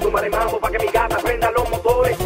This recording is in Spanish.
Tumba de mambo pa' que mi gata prenda los motores.